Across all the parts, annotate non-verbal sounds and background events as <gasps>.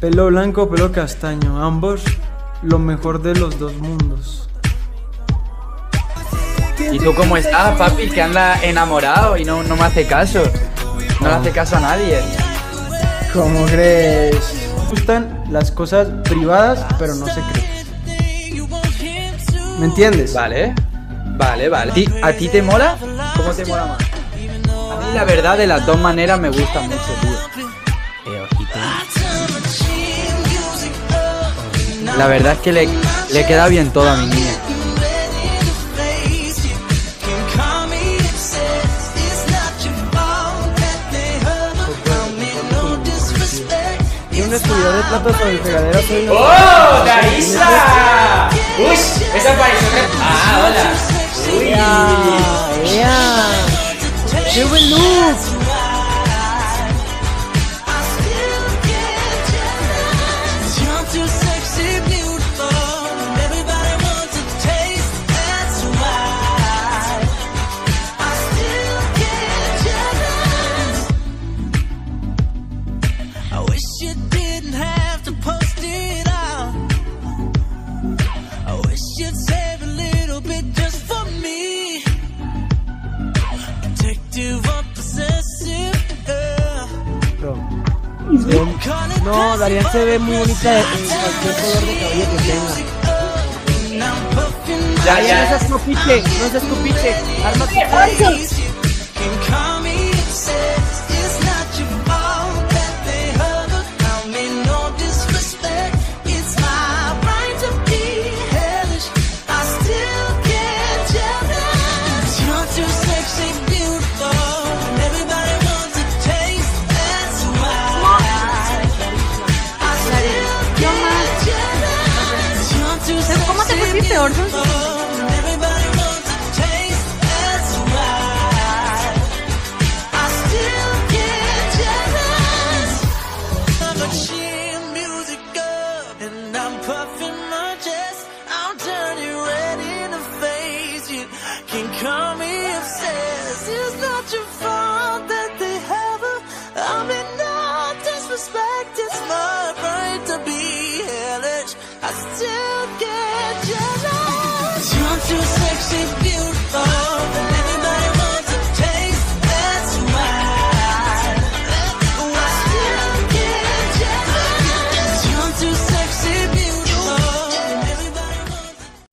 Pelo blanco, pelo castaño, ambos lo mejor de los dos mundos. ¿Y tú cómo estás, papi? Que anda enamorado y no, no me hace caso. No le hace caso a nadie. ¿Cómo crees? Me gustan las cosas privadas, pero no secretas. ¿Me entiendes? Vale, vale, vale. ¿A ti, ¿A ti te mola? ¿Cómo te mola más? A mí la verdad de las dos maneras me gusta mucho, La verdad es que le, le queda bien todo a mi niña. Y un descubridor de platos sobre fregadera soy ¡Oh! ¡Darisa! ¡Uy! Esa parece que... ¡Ah, hola! ¡Uy! ¡Qué buen look! No, Darian se ve muy bonita en cualquier color de cabello que tenga. Ya, ya. No seas copiche, no seas copiche. Ármate face.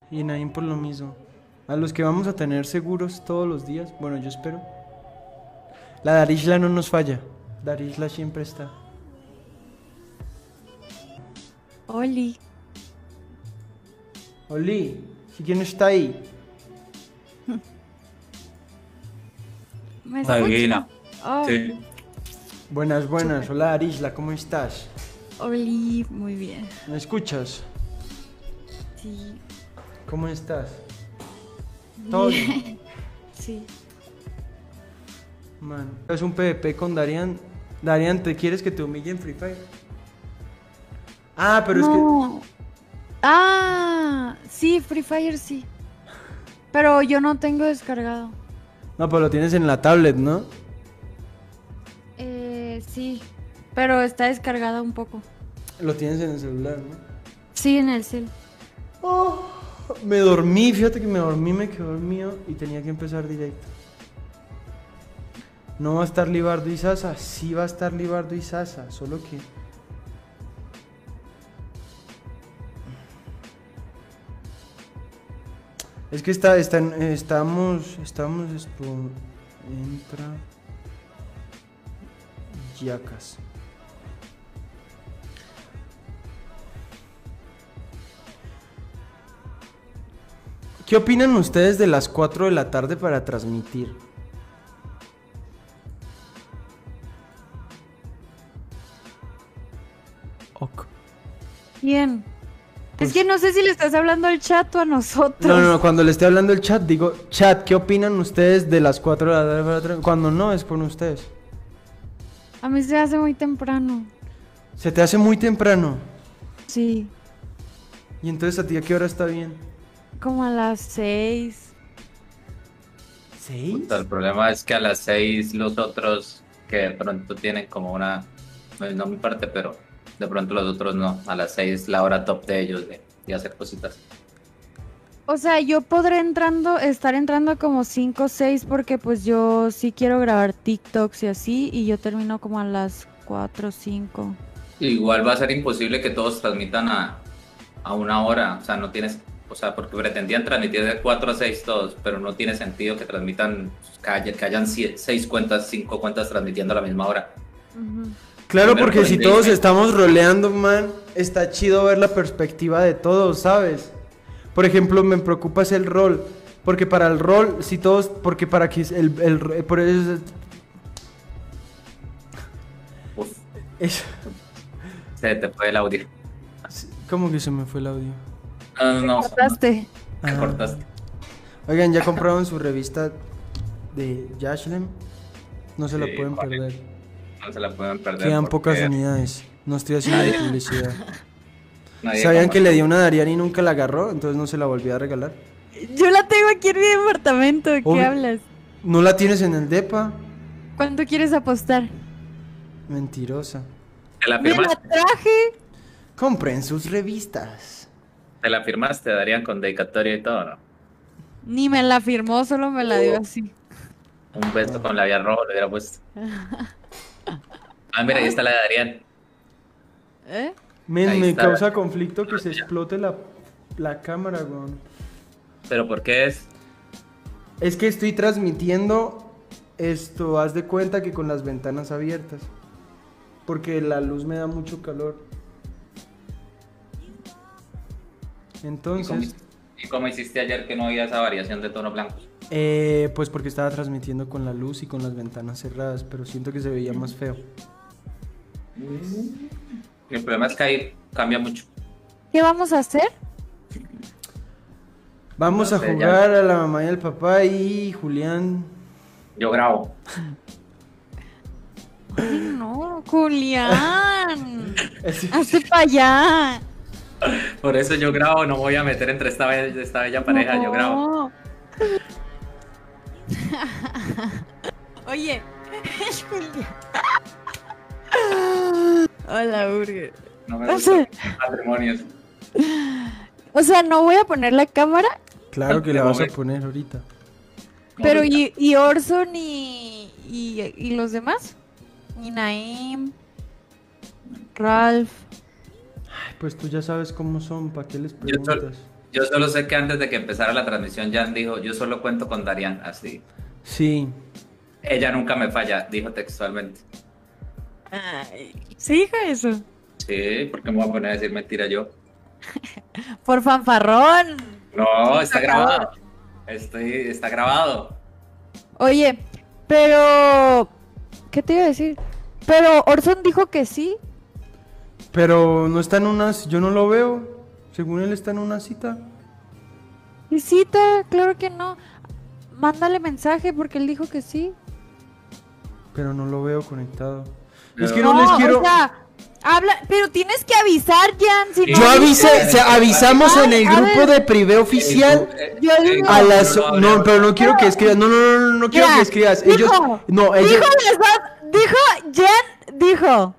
Y Naim por lo mismo. A los que vamos a tener seguros todos los días, bueno, yo espero. La Darishla no nos falla. Darishla siempre está. Oli. Oli, quién está ahí. ¿Me. Oh, Sí. Buenas, buenas. Hola Darishla, ¿cómo estás? Oli, muy bien. ¿Me escuchas? Sí. ¿Cómo estás? Todo bien. <laughs> Sí. Man, es un PvP con Darian. Darian, ¿te quieres que te humille en Free Fire? Ah, pero es que. Ah, sí, Free Fire sí. Pero yo no tengo descargado. No, pero lo tienes en la tablet, ¿no? Eh, sí. Pero está descargada un poco. Lo tienes en el celular, ¿no? Sí, en el cel. Me dormí, fíjate que me dormí, me quedé dormido y tenía que empezar directo. No va a estar Libardo y Sasa, sí va a estar Libardo y Sasa, solo que. Es que está, está, estamos, estamos esto, entra, Yacas. ¿Qué opinan ustedes de las 4 de la tarde para transmitir? Ok. Bien. Pues- es que no sé si le estás hablando al chat o a nosotros. No, no, no, cuando le esté hablando el chat, digo, chat, ¿qué opinan ustedes de las 4 de la tarde para? Cuando no, es con ustedes. A mí se hace muy temprano. Se te hace muy temprano. Sí. Y entonces a ti a qué hora está bien? Como a las seis. ¿Seis? Puta, el problema es que a las 6 los otros que de pronto tienen como una, pues no mi parte, pero De pronto los otros no. A las 6 la hora top de ellos de, de hacer cositas. O sea, yo podré entrando, estar entrando como 5 o 6 porque pues yo sí quiero grabar TikToks y así y yo termino como a las 4 o 5. Igual va a ser imposible que todos transmitan a, a una hora. O sea, no tienes. O sea, porque pretendían transmitir de 4 a 6 todos, pero no tiene sentido que transmitan. Que, haya- que hayan 6 cuentas, 5 cuentas transmitiendo a la misma hora. Claro, porque por si todos estamos roleando, man, está chido ver la perspectiva de todos, ¿sabes? Por ejemplo, me preocupa es el rol. Porque para el rol, si todos. Porque para que el. el, por eso, es- se te fue el audio. ¿Cómo que se me fue el audio? No, no, no. ¿Cortaste? Me Ah. cortaste. Oigan, ¿ya compraron su revista de Yashlem? No se la pueden vale. perder. No se la pueden perder. Quedan pocas unidades. No estoy haciendo Nadie- publicidad. <laughs> nadie ¿Sabían que le di una a Darian y nunca la agarró? Entonces no se la volví a regalar. Yo la tengo aquí en mi departamento, ¿de ¿qué Obvio. hablas? ¿No la tienes en el DEPA? ¿Cuánto quieres apostar? Mentirosa. ¿Te la ¡Me la firmaste? traje! Compren sus revistas. ¿Te la firmaste, Darían, con dedicatoria y todo, no? Ni me la firmó, solo me la dio así. Un beso con labial rojo le hubiera puesto. <laughs> Ah, mira, ahí está la de Darían. ¿Eh? Men, me está. causa conflicto que se explote la, la cámara, weón. ¿Pero por qué es? Es que estoy transmitiendo esto, haz de cuenta que con las ventanas abiertas. Porque la luz me da mucho calor. ¿Y cómo, Entonces, y cómo hiciste ayer que no había esa variación de tonos blancos? Eh, pues porque estaba transmitiendo con la luz y con las ventanas cerradas, pero siento que se veía más feo. El problema es que ahí cambia mucho. ¿Qué vamos a hacer? Vamos No a ya. jugar a la mamá y al papá y Julián. Yo grabo. Ay, no, Julián. <laughs> Hazte para allá. Por eso yo grabo, no voy a meter entre esta, be- esta bella pareja, yo grabo. <laughs> Oye, <laughs> Julián. <laughs> Hola, Burger. No me gustan matrimonios. o sea, no voy a poner la cámara, Claro que la vas a poner ahorita. pero. ¿y, y Orson y, y, y los demás? Y Naim, Ralph. Ay, Pues tú ya sabes cómo son, ¿para qué les Yo solo, preguntas? yo solo sé que antes de que empezara la transmisión, Jan dijo, yo solo cuento con Darían, así. Sí. Ella nunca me falla, dijo textualmente. Ay, sí, hija, eso. Sí, porque me voy a poner a decir mentira yo. <laughs> Por fanfarrón. No, está grabado. Estoy, está grabado. Oye, pero... ¿Qué te iba a decir? Pero Orson dijo que sí. Pero no está en una... Yo no lo veo. Según él está en una cita. ¿Y cita? Claro que no. Mándale mensaje porque él dijo que sí. Pero no lo veo conectado. Pero- Es que no, les quiero... o sea, habla... Pero tienes que avisar, Jan. Si no Yo avisé, o sea, avisamos en el grupo de privé oficial Eh, Yo eh, digo- a no, las... no, pero no quiero que escribas. No, no, no, no, no quiero que escribas. Ellos... dijo, No, ellos... Dijo, dijo, Jen dijo.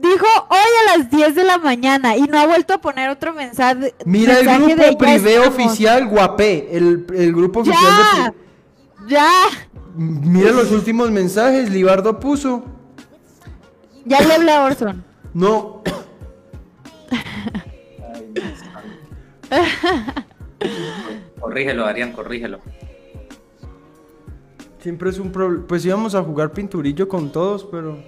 Dijo hoy a las 10 de la mañana y no ha vuelto a poner otro mensaje. Mira el mensaje grupo privé estamos. oficial Guapé. El, el grupo oficial de... Ya, pri- ya, Mira los últimos mensajes. Libardo puso... ya le hablé a Orson. No, Corrígelo, Darían, corrígelo. siempre es un problema. Pues íbamos a jugar pinturillo con todos, pero...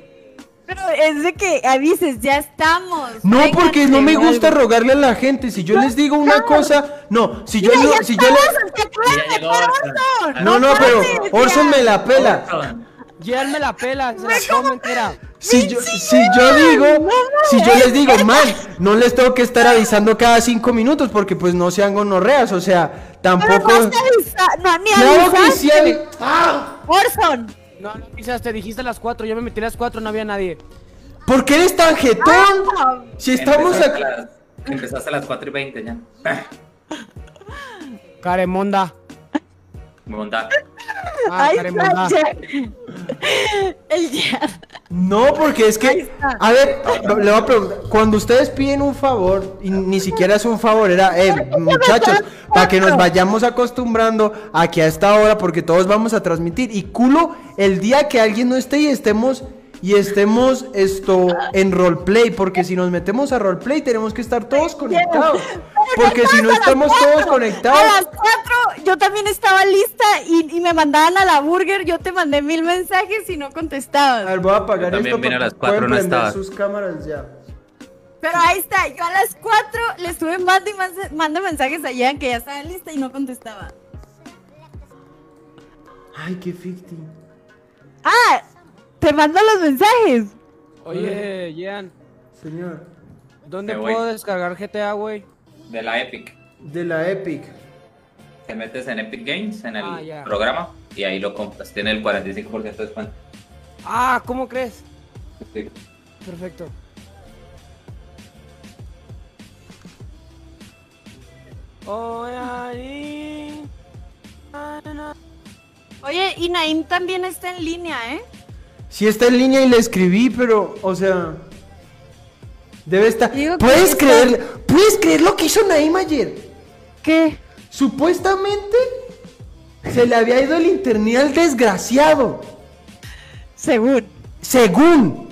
Pero es de que avises, ya estamos. No, porque no me gusta algo. rogarle a la gente. Si yo les digo una cosa, no. Si yo, Mira, no- ya si yo le- estamos, ¿te acuerdas Ya Orson? No, no, pero Orson ya. me la pela. Orson, Gian me la pela, se la como entera. Si yo, si yo digo, si yo les digo, man, no les tengo que estar avisando cada cinco minutos porque pues no sean gonorreas, o sea, tampoco. no ni Claro que avisaste. sí, ¡Ah! Orson, No, no pisaste, dijiste a las 4, yo me metí a las 4, no había nadie. ¿Por qué eres tan jetón? Ah, Si estamos aquí. las- Empezaste a las 4 y 20 ya. Caremonda. Monta. Ah, el. No, porque es que, a ver, le voy a preguntar, cuando ustedes piden un favor, y ni siquiera es un favor, era, eh, muchachos, para que nos vayamos acostumbrando a que a esta hora, porque todos vamos a transmitir, y culo, el día que alguien no esté y estemos, y estemos esto en roleplay, porque si nos metemos a roleplay tenemos que estar todos conectados, porque si no estamos todos conectados, A las 4 yo también estaba lista y, y me mandaban a la burger. Yo te mandé mil mensajes y no a contestabas. ver, voy a apagar Yo también esto, a porque las cuatro, no estaba. sus cámaras ya. Pero ahí está, yo a las 4 le estuve mandando y mando mensajes a Jan que ya estaba lista y no contestaba. Ay, qué ficti. Ah, te mando los mensajes. Oye, Jean, Señor, ¿dónde puedo descargar GTA, güey? De la Epic. de la Epic. Te metes en Epic Games, en el Ah, programa, y ahí lo compras. Tiene el 45% de descuento. Ah, ¿cómo crees? Sí. Perfecto. Oye, y Naim también está en línea, ¿eh? Sí está en línea y le escribí, pero, o sea, debe estar. ¿Puedes creer? ¿Puedes creer lo que hizo Naim ayer? ¿Qué? Supuestamente se le había ido el internet al desgraciado. Según. Según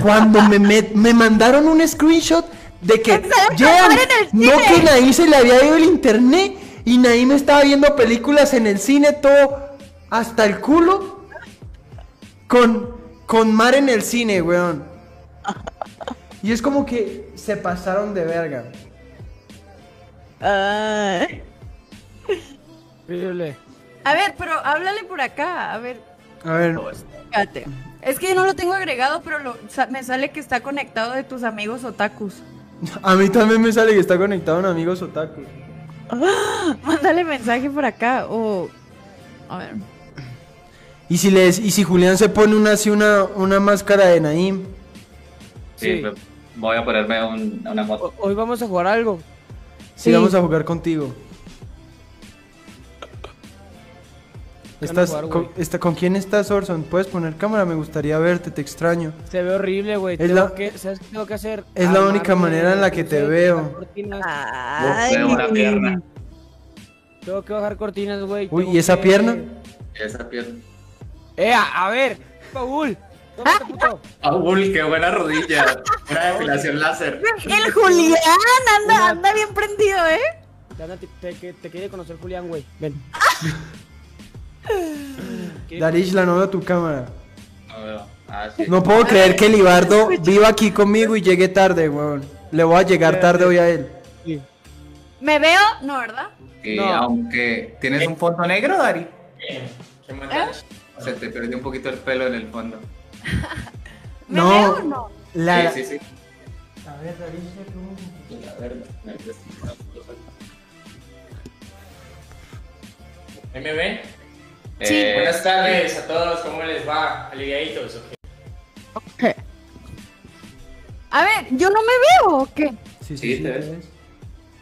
cuando me, me, me mandaron un screenshot de que ¡Que se va a Jean, acabar en el no que Naim se le había ido el internet y Naim estaba viendo películas en el cine todo hasta el culo con con Mar en el cine, weón. Y es como que se pasaron de verga. A ver, pero háblale por acá, a ver. A ver, Fíjate. Es que yo no lo tengo agregado, pero lo- sa- me sale que está conectado de tus amigos otakus. <laughs> a mí también me sale que está conectado en amigos otaku. <gasps> Mándale mensaje por acá o... A ver. Y si les y si Julián se pone una así una una máscara de Naim. Sí, Sí. me- voy a ponerme un- una moto. O- Hoy vamos a jugar algo. Sí, Sí. vamos a jugar contigo. Estás, jugar, con, está- ¿Con quién estás, Orson? ¿Puedes poner cámara? Me gustaría verte, te extraño. Se ve horrible, güey. Es Tengo la- que, ¿Sabes qué tengo que hacer? es la única manera en la que te veo. cortinas. Ay, Veo una pierna. Tengo que bajar cortinas, güey. Uy, tengo ¿y esa que- pierna? Esa pierna. Eh, a, a ver, Paul. tómate, puto. Uy, qué buena rodilla. Una depilación láser. El Julián anda, anda bien prendido, ¿eh? Te- te- te quiere conocer Julián, güey. Ven. <laughs> Darish, la no veo tu cámara. No veo. Ah, sí. No puedo creer que Libardo viva aquí conmigo y llegue tarde, weón. Le voy a llegar tarde hoy a él. ¿Me veo? No, ¿verdad? Y No. aunque tienes un fondo negro, Dari. ¿Eh? Se te perdió un poquito el pelo en el fondo. <laughs> ¿Me No. veo o no? La... Sí, sí, sí. A ver, Darish, La verdad. ¿Ahí me ven? Sí. Eh, Buenas tardes a todos, ¿cómo les va? Aliviaditos, ok. A ver, ¿yo no me veo o qué? Sí, Sí, sí, sí.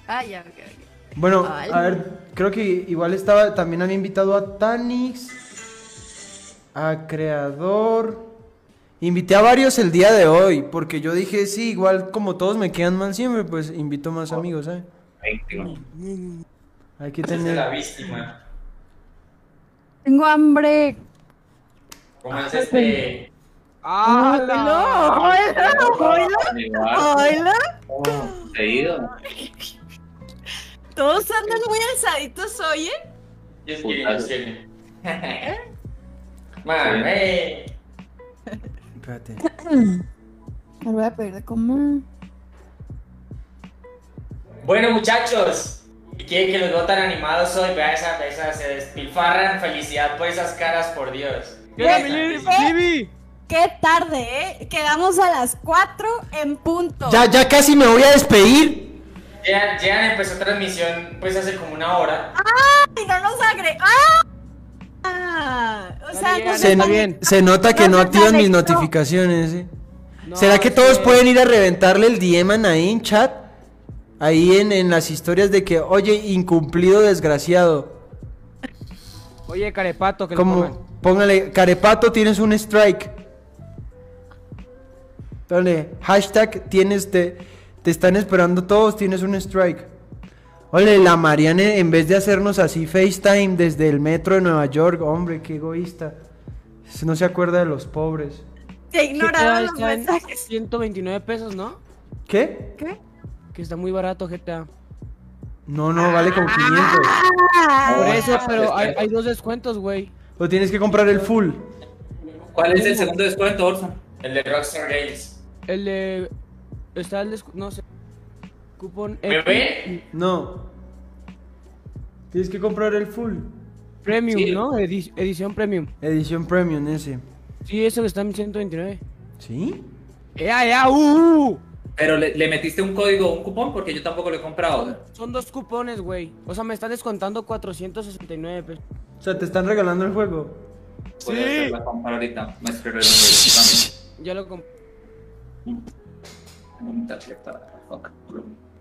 Ah, ya, ok, ok. Bueno, Ay. a ver, creo que igual estaba, también había invitado a Tanix, a Creador. Invité a varios el día de hoy, porque yo dije, sí, igual como todos me quedan mal siempre, pues invito más amigos, ¿sabes? víctima. Hay que es la tener... víctima. Tengo hambre. ¿Cómo es este? ¡Ah, No, la- hola, hola, hola. Oh, seguido. Todos andan muy alzaditos kidding. Man, hey. Espérate. Me voy a pedir de comer. Bueno, muchachos, quieren que los veo tan animados hoy, vea esa, esa, se despilfarran. Felicidad por esas caras, por Dios. ¿Qué? Qué tarde, ¿eh? Quedamos a las 4 en punto. Ya, ya casi me voy a despedir. Jean, Jean empezó transmisión pues hace como una hora. Y no nos agre... ¡Ah! Ah, o sea, Dale, no Se, se bien. se nota que No no activan mis notificaciones, ¿eh? No, ¿Será que todos pueden ir a reventarle el DM ahí en chat? Ahí en, en las historias de que, oye, incumplido desgraciado. Oye, carepato, que lo. Como, póngale, Carepato, tienes un strike. Dale, hashtag, tienes, te, te están esperando todos, tienes un strike. Ole, la Mariane, en vez de hacernos así FaceTime desde el metro de Nueva York, hombre, qué egoísta. No se acuerda de los pobres. Te ignoraron los mensajes. 129 pesos, ¿no? ¿Qué? ¿Qué? Que está muy barato GTA. No, no, vale como 500. Por Ah, eso, pero descuento. hay, hay dos descuentos, güey. O tienes que comprar el full. ¿Cuál es el segundo descuento, Orson? El de Rockstar Games. El de. Está el descu- No sé. Cupón. ¿Me ve? No. Tienes que comprar el full. Premium, Sí. ¿no? Edi- edición premium. Edición premium ese. Sí, eso que está en 129. ¿Sí? ¡Ea, ea! ¡Uh! Pero le, le metiste un código, un cupón, porque yo tampoco lo he comprado. Son dos cupones, güey. O sea, me están descontando 469 pesos. O sea, te están regalando el juego. Voy a hacer la compra ahorita. Regalando Ya lo compré.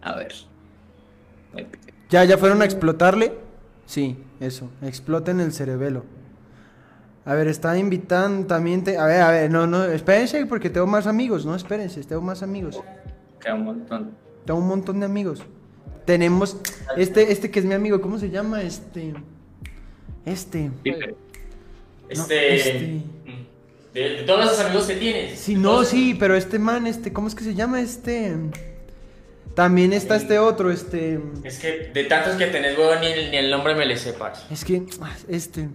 A ver. ¿Ya, ya fueron a explotarle? Sí, eso. Exploten el cerebelo. A ver, está invitando también. Te... A ver, a ver, no, no, espérense porque tengo más amigos. No, espérense, tengo más amigos. Queda un montón. Tengo un montón de amigos. Tenemos este, este que es mi amigo, ¿cómo se llama? Este. Este. Pipe. Este. este. De, de todos esos amigos que tienes. Sí, no, sí, pero este man, este, ¿cómo es que se llama? Este. También está este otro, este. Es que de tantos que tenés, weón, ni, ni el nombre me le sepas. Es que. Este.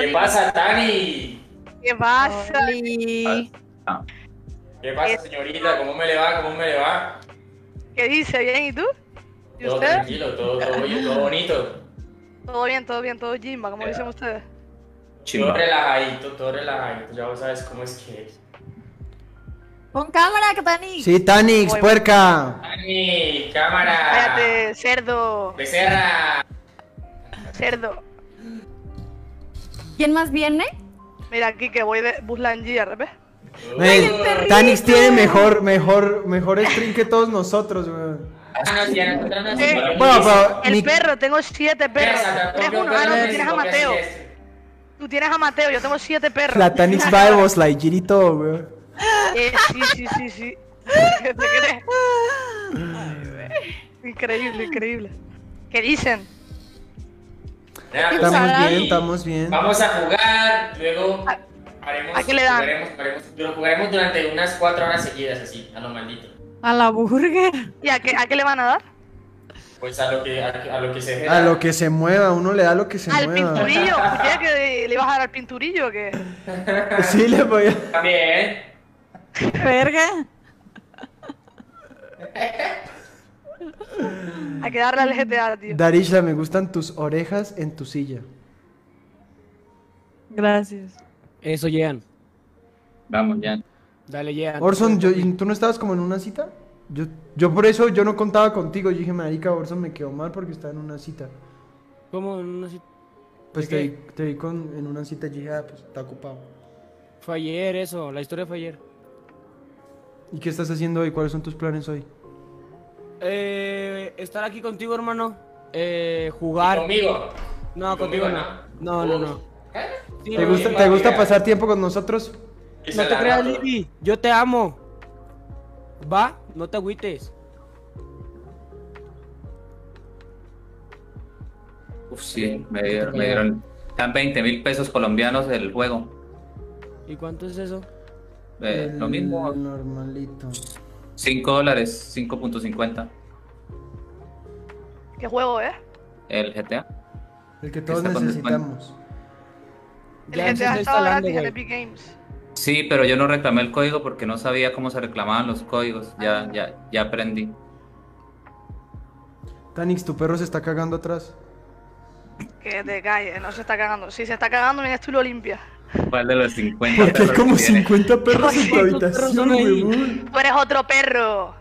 ¿Qué pasa, Tani? ¿Qué pasa? Oli. Ah, ¿Qué pasa, señorita? ¿Cómo me le va? ¿Cómo me le va? ¿Qué dice? ¿Bien? ¿Y tú? ¿Y Todo usted? tranquilo, todo, todo, bien, todo bonito. Todo bien, todo bien, todo Jimba, como dicen ustedes. Todo relajadito, todo relajadito. Ya vos sabes cómo es que es. Pon cámara, Katani. Sí, Tanix, puerca. Tani, cámara. Cállate, cerdo, Becerra. cerdo. ¿Quién más viene? Mira aquí que voy de Buslan GR, ¿ves? Ey, Tanix tiene mejor, mejor, mejor stream que todos nosotros. Ah, no, no, Eh, no, Bueno, pero El mi- perro, tengo siete perros. Uno, ah, no, tú tienes a Mateo. Tú tienes a Mateo, yo tengo siete perros. la Tanix va de Buzz Lightyear y todo, weón. Eh, sí, sí, sí, sí. ¿Qué te crees? Increíble, increíble. ¿Qué dicen? Pues, Estamos Sarai. bien, estamos bien. Vamos a jugar, luego haremos, ¿a qué le dan? jugaremos, jugaremos, lo jugaremos durante unas cuatro horas seguidas, así, a lo maldito. A la burger. ¿Y a qué, a qué le van a dar? Pues a lo que, a, a lo que se A lo que se mueva, uno le da lo que se Al mueva. pinturillo. ¿Escuché que le ibas a dar al pinturillo o qué? <laughs> Sí, le voy a... También, Verga. <laughs> Hay que darle al GTA, tío. Darisha, me gustan tus orejas en tu silla. Gracias. Eso, llegan. Vamos, ya. Dale, llegan. Orson, yo- ¿y ¿tú no estabas como en una cita? Yo, yo por eso yo no contaba contigo. Yo dije, marica, Orson me quedó mal porque estaba en una cita. ¿Cómo? No sé. Pues ¿De te, te vi con, en una cita y dije, ah, pues está ocupado. Fue ayer eso. La historia fue ayer. ¿Y qué estás haciendo hoy? ¿Cuáles son tus planes hoy? Eh, estar aquí contigo, hermano. Eh, jugar. conmigo. No, ¿Y contigo conmigo, no. No, no, no. Sí, ¿Te gusta, sí. ¿te gusta pasar tiempo con nosotros? No te creas. Libby. Yo te amo. Va, no te agüites. Uf, sí, me dieron, me dieron. Están 20 mil pesos colombianos el juego. ¿Y cuánto es eso? Eh, lo mismo, Normalito. 5 dólares, 5.50. ¿Qué juego, eh? El GTA. El que todos necesitamos. El Ya se GTA está estaba instalando, gratis en. Epic Games. Sí, pero yo no reclamé el código porque no sabía cómo se reclamaban los códigos. Ya, ya, ya aprendí. Tanix, tu perro se está cagando atrás. Que te calles, no se está cagando. Si se está cagando, vienes tú lo limpias. ¿Cuál de los 50? Porque hay como que tiene? 50 <laughs> perros en tu ¿Cuántos perros habitación, huevón. Tú eres otro perro.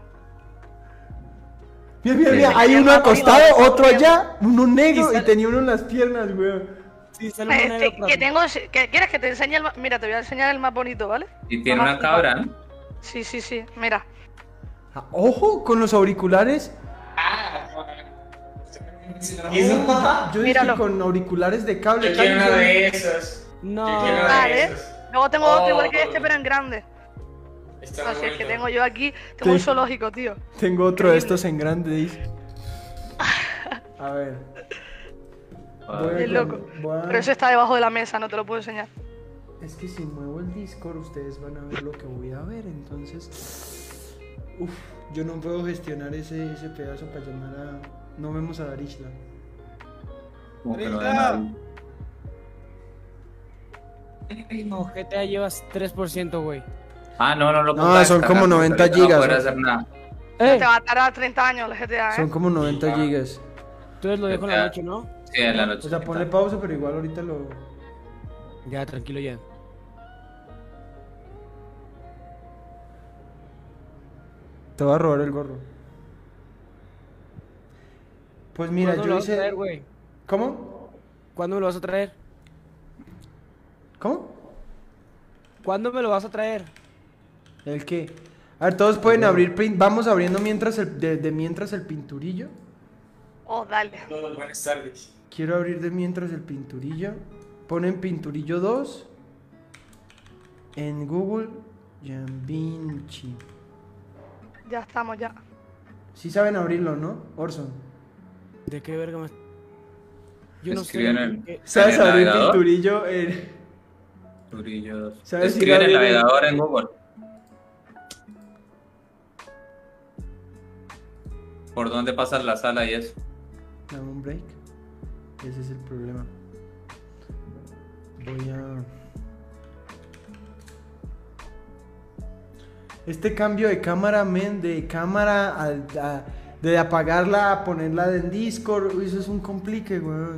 Mira, mira, mira, hay uno acostado, otro allá, uno negro Y tenía uno en las piernas, weón. Sí, sale Este, negro que tengo, que, ¿Quieres que te enseñe el ma- Mira, te voy a enseñar el más bonito, ¿vale? Y tiene una cabra, ¿no? Sí, sí, sí. Mira. Ah, Ojo, con los auriculares. Ah, Yo dije con auriculares de cable. Yo quiero uno de esos. No. Vale. Luego tengo otro Oh, igual que este, pero en grande. Está si es que tengo yo aquí, tengo un zoológico, tío. Tengo otro de estos en grande, dice. <laughs> A ver. Voy Bien loco. voy a- Pero eso está debajo de la mesa, no te lo puedo enseñar. Es que si muevo el Discord, ustedes van a ver lo que voy a ver. Entonces. Uf, yo no puedo gestionar ese, ese pedazo para llamar a. No vemos a Darishla. No GTA llevas 3%, güey. Ah, no, no lo No, son como cagando, 90 ahorita No gigas, poder hacer nada. ¡Eh! Te va a tardar 30 años el GTA, ¿eh? Son como 90 Ah. gigas. Entonces lo dejo en la noche, ¿no? Sí, en la noche. O sea, ponle pausa, pero igual ahorita lo. Ya, tranquilo ya. Te va a robar el gorro. Pues mira, ¿Cuándo yo lo vas a hice. ¿Cómo? ¿Cuándo me lo vas a traer? ¿Cómo? ¿Cuándo me lo vas a traer? ¿El qué? A ver, todos pueden abrir. pin- Vamos abriendo mientras el, de, de mientras el pinturillo. Oh, dale. Todos, buenas tardes. Quiero abrir de mientras el pinturillo. Ponen pinturillo 2 en Google. Vinci. Ya estamos, ya. Sí saben abrirlo, ¿no? Orson. ¿De qué verga me... Yo no sé. ¿Sabes ¿En el abrir pinturillo en... Turillos. ¿Sabes si Escriben la el viene- navegador en Google. ¿Por dónde pasas la sala y eso? Dame un break. Ese es el problema. Voy a... Este cambio de cámara, men, de cámara al- a- de apagarla a ponerla en Discord, eso es un complique, weón.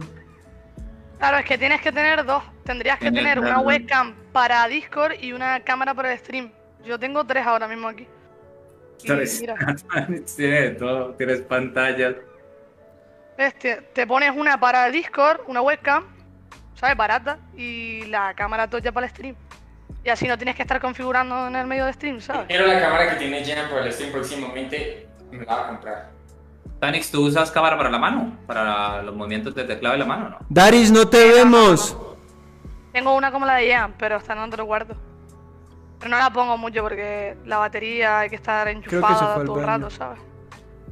Claro, es que tienes que tener dos. Tendrías que En tener una webcam para Discord y una cámara para el stream. Yo tengo tres ahora mismo aquí. Y mira, <laughs> Tienes todo, tienes pantallas. ves, te, pones una para Discord, una webcam, ¿sabes? Barata, y la cámara toya para el stream. Y así no tienes que estar configurando en el medio de stream, ¿sabes? Quiero la cámara que tiene Jen para el stream próximamente. Me la va a comprar. Tanix, ¿tú usas cámara para la mano? Para los movimientos del teclado de la mano, ¿no? Daris, no te vemos. Tengo una como la de Jean, pero está en otro cuarto. Pero no la pongo mucho porque la batería hay que estar enchufada todo el baño. rato, ¿sabes?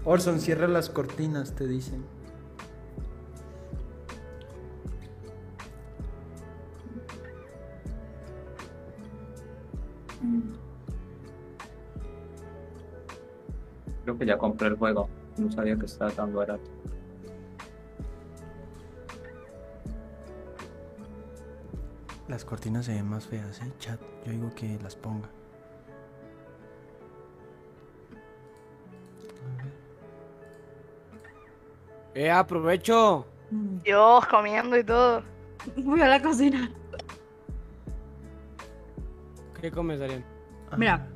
Orson, cierra las cortinas, te dicen. Creo que ya compré el juego. No sabía que estaba tan barato. Las cortinas se ven más feas, ¿eh? Chat, yo digo que las ponga. ¡Eh, aprovecho! Dios, comiendo y todo. Voy a la cocina. ¿Qué comes, Darien? Mira,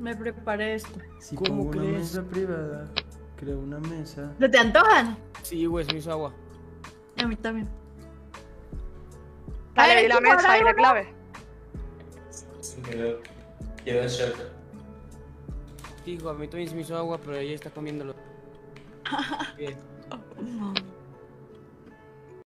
me preparé esto. Si ¿Cómo pongo una crees? mesa privada, creo una mesa. ¿Se te antojan? Sí, güey, se me hizo agua. A mí también. Dale, Ay, di la ¿qué mesa y la clave. En shock. Hijo, a mí también se me hizo agua, pero ella está comiéndolo. <laughs> Bien.